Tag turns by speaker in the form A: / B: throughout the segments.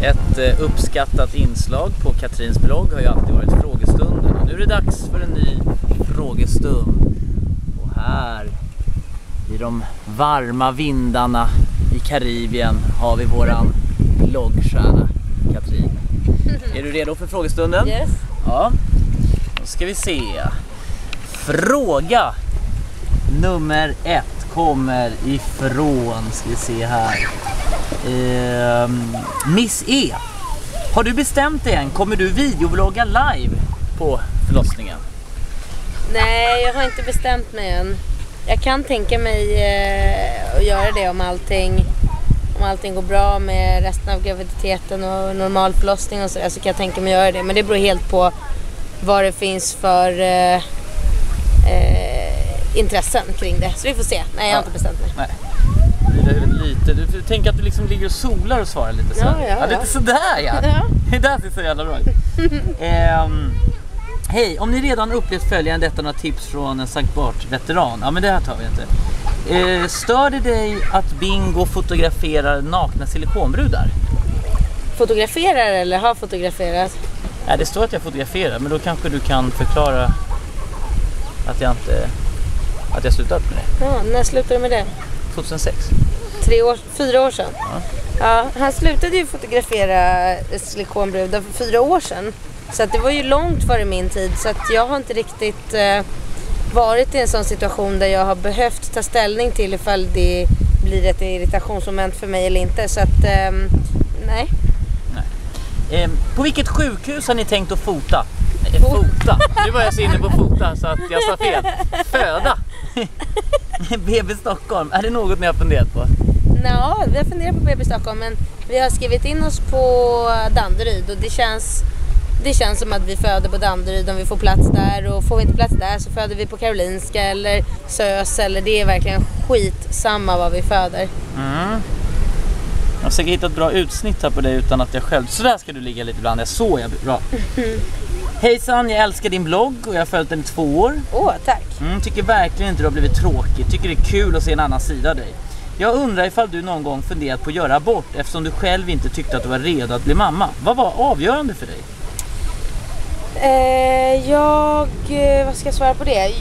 A: Ett eh, uppskattat inslag på Katrins blogg har ju alltid varit frågestunden. Och nu är det dags för en ny frågestund. Och här i de varma vindarna i Karibien har vi våran bloggstjärna Katrin. Är du redo för frågestunden?
B: Yes.
A: Ja. Då ska vi se. Fråga nummer ett kommer ifrån, ska vi se här. Eh, Miss E. Har du bestämt dig än? Kommer du videovlogga live på förlossningen?
B: Nej, jag har inte bestämt mig än. Jag kan tänka mig eh, att göra det om allting, om allting går bra med resten av graviditeten och normal förlossning och så, så kan jag tänka mig att göra det. Men det beror helt på vad det finns för eh, eh, intressen kring det. Så vi får se. Nej, jag har inte bestämt mig.
A: Nej. Lite, du tänker att du liksom ligger och solar och svarar lite så.
B: Ja, ja,
A: lite
B: ja.
A: sådär ja.
B: Ja.
A: Det där ser så jävla bra ut. Ehm, Hej, om ni redan upplevt följande, detta några tips från en Sankt Bart-veteran. Ja men det här tar vi inte. Eh, stör det dig att Bingo fotograferar nakna silikonbrudar?
B: Fotograferar eller har fotograferat?
A: Nej, det står att jag fotograferar, men då kanske du kan förklara att jag inte... Att jag slutat med det.
B: Ja, när slutade du med det?
A: 2006.
B: Tre år, fyra år sedan. Ja, han slutade ju fotografera silikonbrudar för fyra år sedan. Så att det var ju långt före min tid. Så att jag har inte riktigt eh, varit i en sån situation där jag har behövt ta ställning till ifall det blir ett irritationsmoment för mig eller inte. Så att ehm, nej.
A: Eh, på vilket sjukhus har ni tänkt att fota? Eh, fota? Nu var jag så inne på fota så att jag sa fel. Föda? BB Stockholm, är det något ni har funderat på?
B: Nå, vi har funderat på BB Stockholm men vi har skrivit in oss på Danderyd och det känns, det känns som att vi föder på Danderyd om vi får plats där och får vi inte plats där så föder vi på Karolinska eller SÖS eller det är verkligen skitsamma vad vi föder.
A: Mm. Jag har säkert hittat bra utsnitt här på dig utan att jag själv... Så där ska du ligga lite ibland. Jag så jag bra. Hejsan, jag älskar din blogg och jag har följt den i två år.
B: Åh, tack!
A: Mm, tycker verkligen inte du har blivit tråkig. Tycker det är kul att se en annan sida av dig. Jag undrar ifall du någon gång funderat på att göra abort eftersom du själv inte tyckte att du var redo att bli mamma. Vad var avgörande för dig?
B: Eh, jag, eh, vad ska jag svara på det?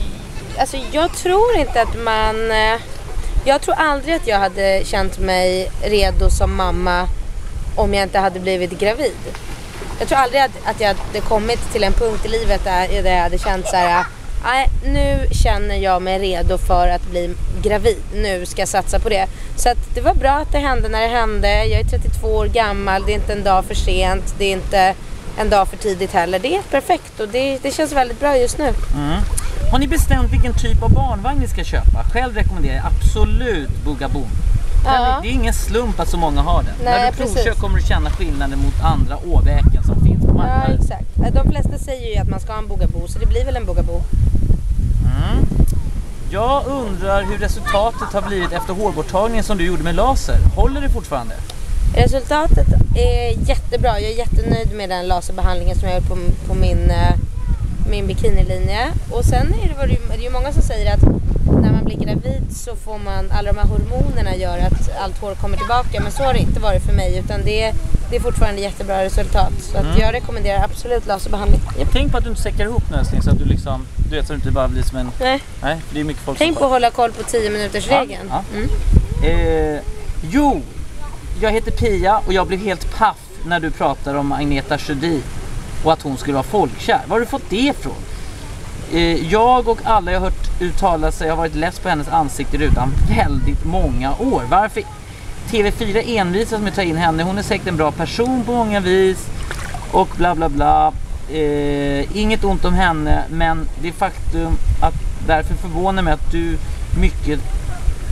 B: Alltså jag tror inte att man, eh, jag tror aldrig att jag hade känt mig redo som mamma om jag inte hade blivit gravid. Jag tror aldrig att, att jag hade kommit till en punkt i livet där, där jag hade känt så här. Nej, nu känner jag mig redo för att bli gravid. Nu ska jag satsa på det. Så att det var bra att det hände när det hände. Jag är 32 år gammal. Det är inte en dag för sent. Det är inte en dag för tidigt heller. Det är perfekt och det, det känns väldigt bra just nu.
A: Mm. Har ni bestämt vilken typ av barnvagn ni ska köpa? Själv rekommenderar jag absolut Bugaboo.
B: Ja.
A: Det är ingen slump att så många har den.
B: Nej,
A: När du provkör
B: precis.
A: kommer du känna skillnaden mot andra åväken som finns på
B: Ja,
A: marknaden.
B: exakt. De flesta säger ju att man ska ha en Bugabo, så det blir väl en Bugabo.
A: Mm. Jag undrar hur resultatet har blivit efter hårborttagningen som du gjorde med laser. Håller det fortfarande?
B: Resultatet är jättebra. Jag är jättenöjd med den laserbehandlingen som jag gjort på, på min, eh, min bikinilinje. Och sen är det, det är ju många som säger att när man blir gravid så får man, alla de här hormonerna gör att allt hår kommer tillbaka. Men så har det inte varit för mig utan det, är- det är fortfarande jättebra resultat. Så att jag rekommenderar absolut laserbehandling.
A: Tänk på att du inte säckar ihop nösning så att du liksom, du vet så att det inte bara blir som en...
B: Nej.
A: Nej, det är mycket folk
B: Tänk på att hålla koll på 10 minuters regeln.
A: Ja,
B: Mm.
A: Eh, jo, jag heter Pia och jag blev helt paff när du pratade om Agneta Sjödin och att hon skulle vara folkkär. Var har du fått det ifrån? Eh, jag och alla jag hört uttala sig har varit less på hennes ansikte i rutan väldigt många år. Varför TV4 envisas med att ta in henne? Hon är säkert en bra person på många vis och bla bla bla. Eh, inget ont om henne men det faktum att därför förvånar mig att du mycket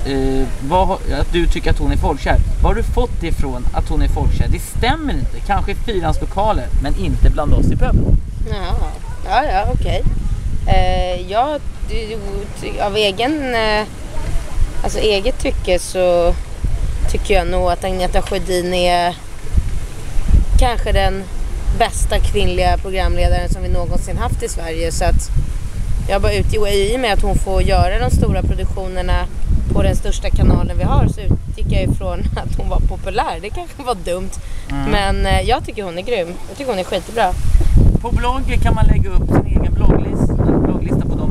A: eh, vad, att du tycker att hon är folkkär. Var har du fått det ifrån att hon är folkkär? Det stämmer inte. Kanske i Fyrans lokaler men inte bland oss i pöbeln.
B: Ja, ja, ja okej. Okay du- du- av egen, eh, alltså eget tycke så tycker jag nog att Agneta Sjödin är kanske den bästa kvinnliga programledaren som vi någonsin haft i Sverige. Så att jag bara ut, i och med att hon får göra de stora produktionerna på den största kanalen vi har så utgick jag ifrån att hon var populär. Det kanske var dumt.
A: Mm.
B: Men eh, jag tycker hon är grym. Jag tycker hon är skitbra.
A: På blogger kan man lägga upp sin egen blogglista,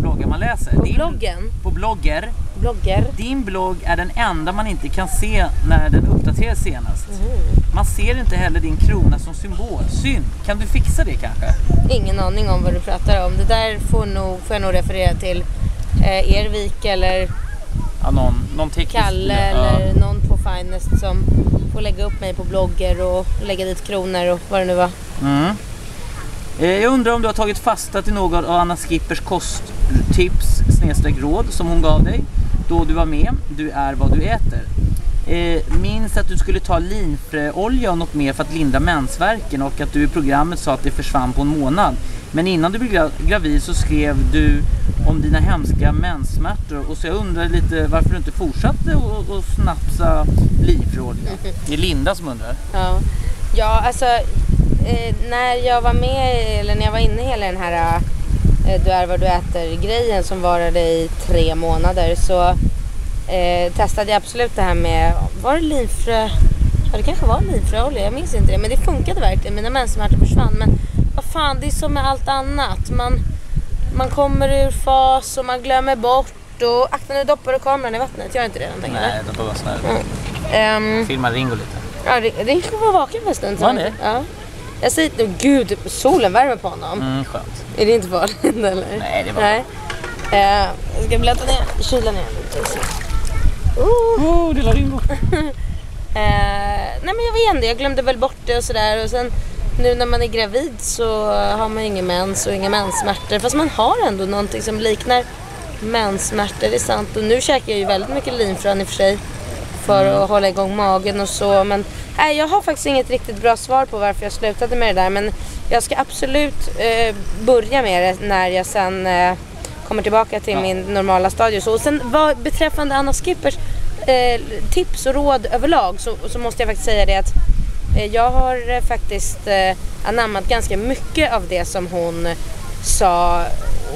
A: bloggar man läser.
B: På
A: Din-
B: bloggen,
A: På blogger.
B: blogger.
A: Din blogg är den enda man inte kan se när den uppdateras senast.
B: Mhm.
A: Man ser inte heller din krona som symbol. Synd. Kan du fixa det kanske?
B: Ingen aning om vad du pratar om. Det där får, nog, får jag nog referera till eh, Ervik eller
A: Ja, någon, någon teknisk...
B: Kalle
A: ja.
B: eller någon på Finest som får lägga upp mig på blogger och lägga dit kronor och vad det nu var.
A: Mm. Eh, jag undrar om du har tagit fasta till något av Anna Skippers kosttips snedstreck råd som hon gav dig då du var med. Du är vad du äter. Eh, minns att du skulle ta linfröolja och något mer för att lindra mensvärken och att du i programmet sa att det försvann på en månad. Men innan du blev gravid så skrev du om dina hemska menssmärtor och så jag undrar lite varför du inte fortsatte och att snapsa linfröolja. Det är Linda som undrar.
B: Ja, ja alltså eh, när jag var med, eller när jag var inne i hela den här eh, Du är vad du äter grejen som varade i tre månader så eh, testade jag absolut det här med, var det linfrö? Ja det kanske var linfröolja, jag minns inte det. Men det funkade verkligen, mina menssmärtor försvann. Men vad fan, det är som med allt annat. Man, man kommer ur fas och man glömmer bort och akta nu doppar du kameran i vattnet, gör inte det någonting?
A: Nej, får vara snäll.
B: Ehm,
A: Filma Ringo lite.
B: Ja, ska vara vaken för en stund.
A: Var han det?
B: Ja. Jag säger oh, gud, solen värmer på honom.
A: Mm, skönt.
B: Är det inte farligt eller?
A: Nej, det var
B: Nej. Eh, jag ska blöta ner, kyla ner lite. Uh.
A: Oh, lilla Ringo.
B: Eh, nej men jag vet inte, jag glömde väl bort det och sådär. Och sen nu när man är gravid så har man ingen mens och inga menssmärtor. Fast man har ändå någonting som liknar menssmärtor, det är sant. Och nu käkar jag ju väldigt mycket linfrön i och för sig. För att hålla igång magen och så. Men nej, jag har faktiskt inget riktigt bra svar på varför jag slutade med det där. Men jag ska absolut eh, börja med det när jag sen eh, kommer tillbaka till
A: Ja.
B: min normala stadie. och Så, och sen vad, beträffande Anna Skippers eh, tips och råd överlag så, så måste jag faktiskt säga det att eh, jag har eh, faktiskt eh, anammat ganska mycket av det som hon sa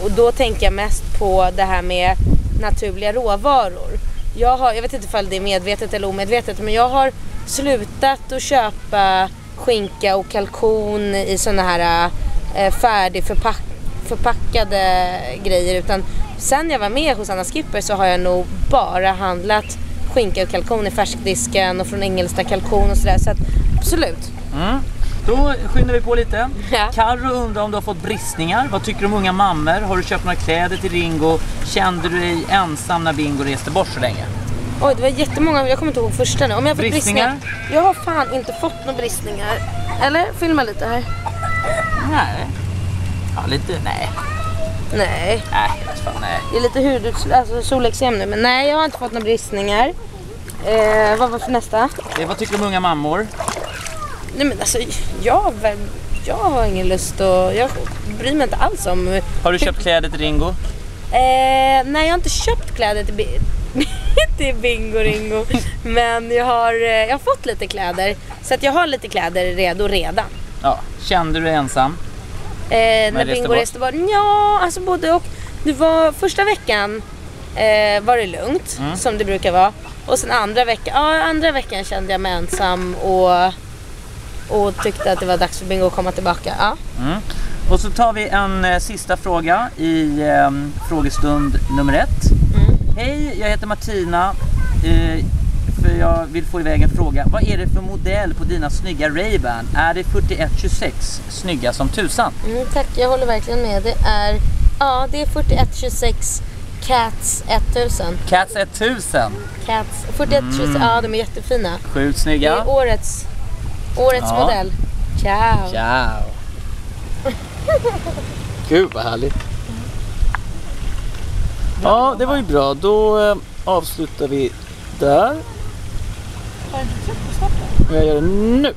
B: och då tänker jag mest på det här med naturliga råvaror. Jag, har, jag vet inte ifall det är medvetet eller omedvetet men jag har slutat att köpa skinka och kalkon i såna här eh, färdigförpack förpackade grejer utan sen jag var med hos Anna Skipper så har jag nog bara handlat skinka och kalkon i färskdisken och från Engelska kalkon och sådär så att absolut.
A: Mm. Då skyndar vi på lite.
B: Ja.
A: Carro undrar om du har fått bristningar. Vad tycker du om unga mammor? Har du köpt några kläder till Ringo? Kände du dig ensam när Bingo reste bort så länge?
B: Oj det var jättemånga, jag kommer inte ihåg första nu. Om jag fått
A: Bristningar?
B: bristningar? Jag har fan inte fått några bristningar. Eller? Filma lite här.
A: Nej. Ja, lite. Nej.
B: Nej,
A: Nej, fan nej.
B: det är lite hud, alltså solexem nu men nej jag har inte fått några bristningar. Eh, vad var för nästa?
A: Eh, vad tycker du om unga mammor?
B: Nej men alltså jag, jag har ingen lust och jag bryr mig inte alls om
A: Har du köpt kläder till Ringo?
B: Eh, nej, jag har inte köpt kläder till, till Bingo Ringo. Men jag har, eh, jag har fått lite kläder. Så att jag har lite kläder redo redan.
A: Ja. Kände du dig ensam?
B: Eh, när
A: reste
B: Bingo reste bort? Ja, alltså både och. Det var första veckan eh, var det lugnt,
A: Mm.
B: som det brukar vara. Och sen andra veckan, ja, andra veckan kände jag mig ensam och, och tyckte att det var dags för Bingo att komma tillbaka. Ja.
A: Mm. Och så tar vi en eh, sista fråga i eh, frågestund nummer ett.
B: Mm.
A: Hej, jag heter Martina. Eh, för jag vill få iväg en fråga. Vad är det för modell på dina snygga Ray-Ban? Är det 4126 snygga som tusan?
B: Mm, tack, jag håller verkligen med. Det är, ja, det är 4126 Cats 1000.
A: Cats 1000.
B: Cats 4126, ja de är jättefina.
A: Sjukt
B: Det
A: snygga.
B: är årets, årets
A: Ja.
B: modell. Ciao!
A: Ciao. Gud vad härligt. Ja, det var ju bra. Då eh, avslutar vi där.
B: Har inte tryckt på stoppen?
A: Jag gör det nu.